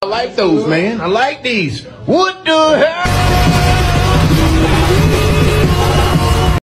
I like those, man. I like these. What the hell?